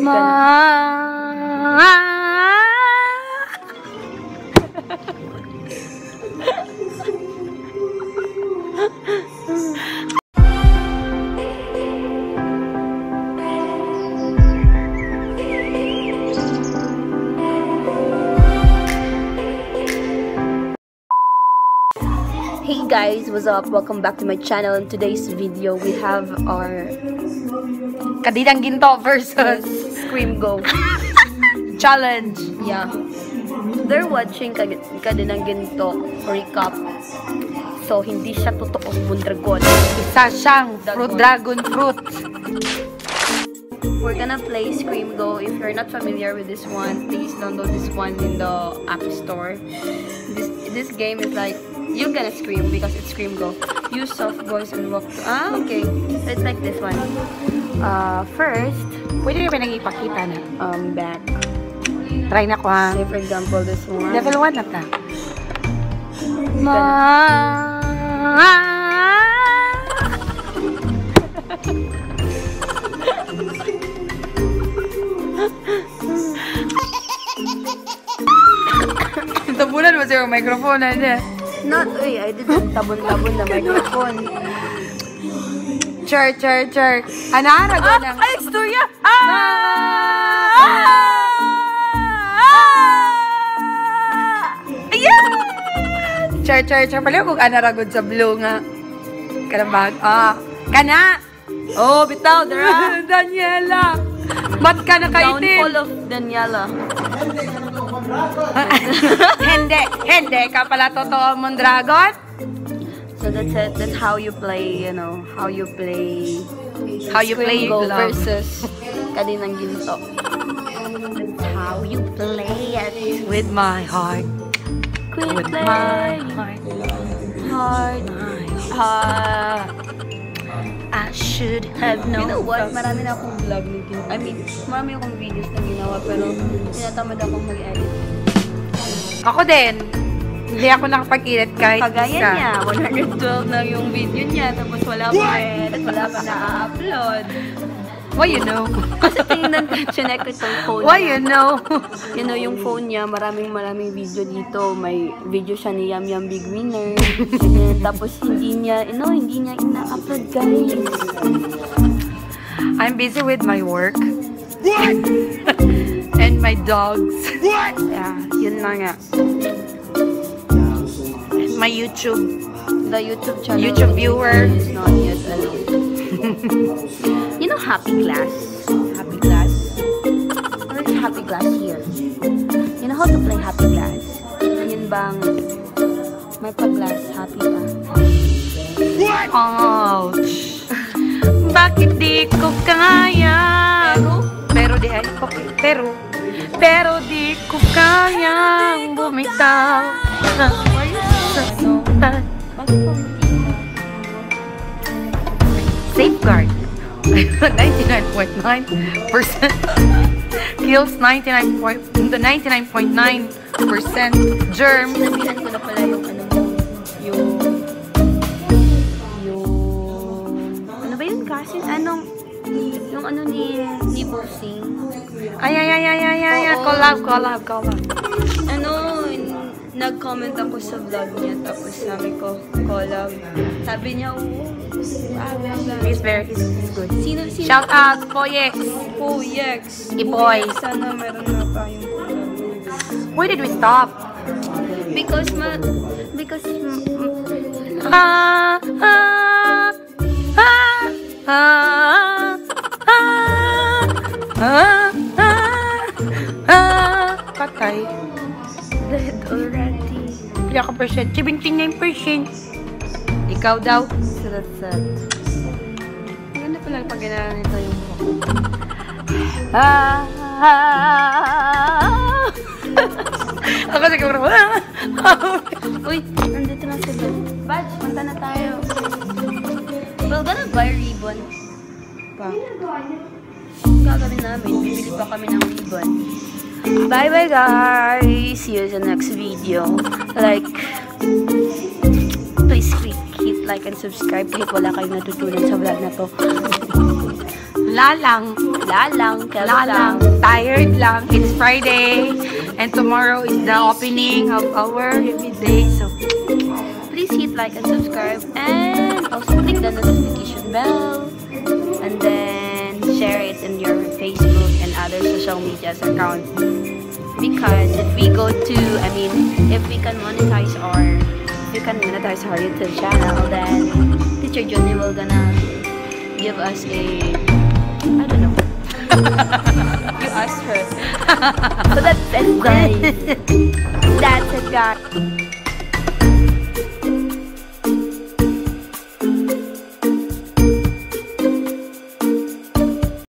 妈。Hey guys, what's up? Welcome back to my channel. In today's video, we have our Kadidang Ginto versus Scream Go. Challenge. Yeah. They're watching Kadinang Ginto recap. So, hindi siya totoong Mondragon. Isa siyang fruit dragon fruit. We're gonna play Scream Go. If you're not familiar with this one, please download this one in the App Store. This this game is like you're gonna scream because it's Scream Go. Use soft voice and walk. To, ah, okay. So it's like this one. Uh, first, Pwede rin nang ipakita na. um, back. Try na ko ha. Say for example, this one. Level 1 na ta. Tabunan mo yung microphone na niya. Not, uy, I didn't tabon-tabon na microphone. Char, char, char. Anara ko ng... Ay, istorya! Char, char, char. Pala kung anaragod sa blue nga. Kalambag. Ah, kana! Oh, bitaw, Dara! Daniela! Ba't ka nakaitim? Downfall of Daniela. hindi, hindi ka pala totoo mong dragon? So that's it. That's how you play, you know, how you play How you play Go versus Kadinang Ginto. That's how you play it. With my heart. With my heart. hard. Ah. I should have known. You know what? Marami na akong vlog ni Ginto. I mean, marami akong videos na ginawa pero tinatamad akong mag-edit. Ako din. Hindi ako nakapag-edit kahit Kagaya isa. niya, 112 na yung video niya, tapos wala pa edit, wala pa na-upload. Why you know? Kasi tingnan ko, chinek ko phone Why you know? You know, yung phone niya, maraming maraming video dito. May video siya ni Yam Yam Big Winner. Tapos hindi niya, you know, hindi niya ina-upload, guys. I'm busy with my work. And my dogs. Yeah, yun na nga. My YouTube. The YouTube channel. YouTube viewer. Is not yet alone. you know Happy Glass? Happy Glass? Where's Happy Glass here? You know how to play Happy Glass? Yun bang may pag-glass happy pa? Ouch. Bakit di ko kaya? Pero di ay okay. Pero pero di ko kayang bumitaw. Safeguard. 99.9% kills 99 point, the 99.9% germs. Sinabihan ko na pala yung ano yung, yung, ano ba yun kasi? Anong, yung ano ni, ni Bossing. Ay, ay, ay, ay, ay, ay, collab, collab, collab. Nag-comment ako sa vlog niya, tapos sabi ko, collab. Sabi niya, oo, ah. He's very, he's, he's good. Sino, sino? Shout out, Poyex. Sige, boy. Sana meron na tayong collab. Where did we stop? Because, ma, because, Ah, ah, ah, ah, ah, ah, ah, ah. Patay. Pila ka percent? 79%. Ikaw daw. So that's it. Ganda pala pag ginala nito yung buhok. Ah, Ako siguro. Uy, nandito na sila. Badge, punta na tayo. We're gonna buy ribbon. Pa. Gagawin namin. Bibili pa kami ng ribbon. Bye bye guys! See you in the next video. Like, please click, hit like and subscribe kahit wala kayong natutunan sa vlog na to. Lalang. Lalang, Lalang. Tired lang. It's Friday. And tomorrow is the opening of our day. So, Please hit like and subscribe and also click the notification bell and then share it in your Facebook other social medias accounts. Because if we go to I mean if we can monetize our if we can monetize our YouTube channel then Teacher Johnny will gonna give us a I don't know. You asked her. So that's it. Guys that's it guys